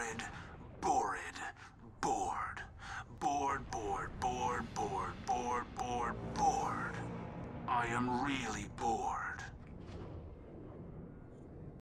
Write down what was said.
bored, bored, bored. Bored, bored, bored, bored, bored, bored, bored. I am really bored.